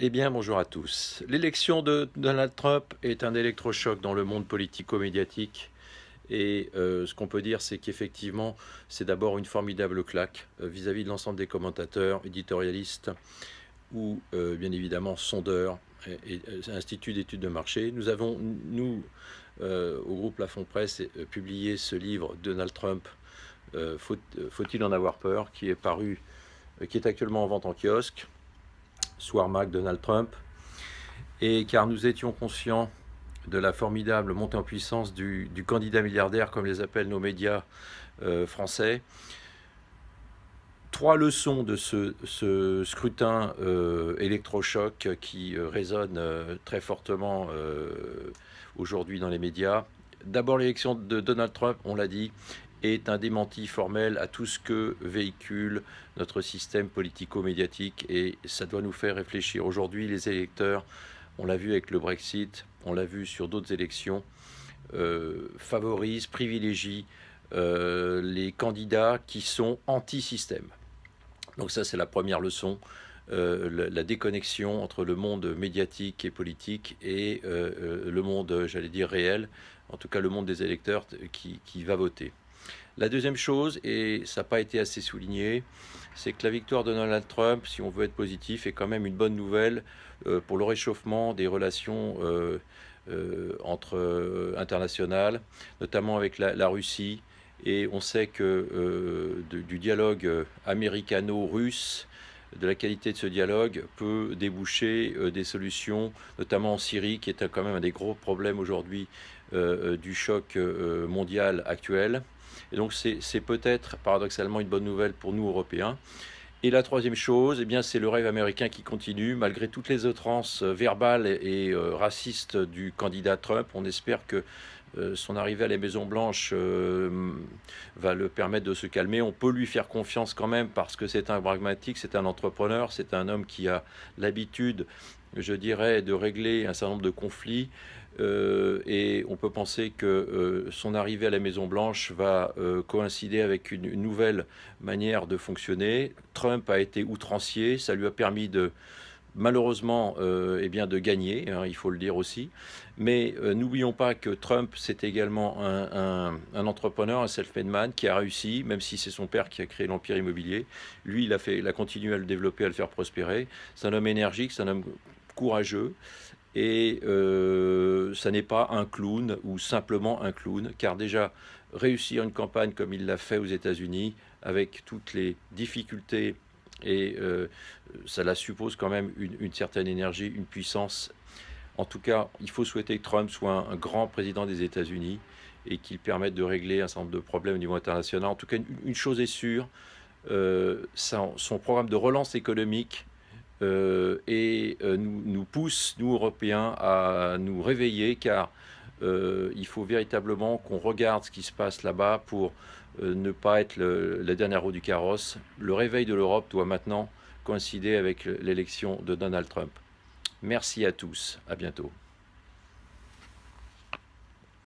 Eh bien, bonjour à tous. L'élection de Donald Trump est un électrochoc dans le monde politico-médiatique. Et euh, ce qu'on peut dire, c'est qu'effectivement, c'est d'abord une formidable claque euh, vis-à-vis de l'ensemble des commentateurs, éditorialistes ou euh, bien évidemment sondeurs et, instituts d'études de marché. Nous avons, nous, au groupe La Fond Presse, publié ce livre Donald Trump, Faut-il en avoir peur, qui est paru, qui est actuellement en vente en kiosque Mac Donald Trump, et car nous étions conscients de la formidable montée en puissance du, candidat milliardaire, comme les appellent nos médias euh, français. Trois leçons de ce, scrutin euh, électrochoc qui euh, résonne très fortement aujourd'hui dans les médias. D'abord l'élection de Donald Trump, on l'a dit, est un démenti formel à tout ce que véhicule notre système politico-médiatique et ça doit nous faire réfléchir. Aujourd'hui, les électeurs, on l'a vu avec le Brexit, on l'a vu sur d'autres élections, euh, favorisent, privilégient euh, les candidats qui sont anti-système. Donc ça, c'est la première leçon. Euh, la, déconnexion entre le monde médiatique et politique et le monde, j'allais dire, réel, en tout cas le monde des électeurs qui va voter. La deuxième chose, et ça n'a pas été assez souligné, c'est que la victoire de Donald Trump, si on veut être positif, est quand même une bonne nouvelle euh, pour le réchauffement des relations euh, euh, entre internationales, notamment avec la, Russie. Et on sait que du dialogue américano-russe, de la qualité de ce dialogue peut déboucher des solutions, notamment en Syrie, qui est quand même un des gros problèmes aujourd'hui du choc mondial actuel. Et donc c'est peut-être paradoxalement une bonne nouvelle pour nous Européens. Et la troisième chose, eh bien, c'est le rêve américain qui continue, malgré toutes les outrances verbales et, euh, racistes du candidat Trump. On espère que euh, son arrivée à la Maison Blanche euh, va le permettre de se calmer. On peut lui faire confiance quand même parce que c'est un pragmatique, c'est un entrepreneur, c'est un homme qui a l'habitude, je dirais, de régler un certain nombre de conflits. Euh, et on peut penser que euh, son arrivée à la Maison Blanche va euh, coïncider avec une, nouvelle manière de fonctionner. Trump a été outrancier, ça lui a permis de malheureusement eh bien de gagner, hein, il faut le dire aussi. Mais n'oublions pas que Trump, c'est également un, entrepreneur, un self-made man qui a réussi, même si c'est son père qui a créé l'empire immobilier. Lui, il a, fait, il a continué à le développer, à le faire prospérer. C'est un homme énergique, c'est un homme courageux. Et euh, ça n'est pas un clown ou simplement un clown, car déjà réussir une campagne comme il l'a fait aux États-Unis, avec toutes les difficultés, et euh, cela suppose quand même une, certaine énergie, une puissance. En tout cas, il faut souhaiter que Trump soit un, grand président des États-Unis et qu'il permette de régler un certain nombre de problèmes au niveau international. En tout cas, une, chose est sûre, euh, son programme de relance économique euh, et euh, nous, nous, pousse, nous Européens, à nous réveiller car euh, il faut véritablement qu'on regarde ce qui se passe là-bas pour ne pas être la dernière roue du carrosse. Le réveil de l'Europe doit maintenant coïncider avec l'élection de Donald Trump. Merci à tous, à bientôt.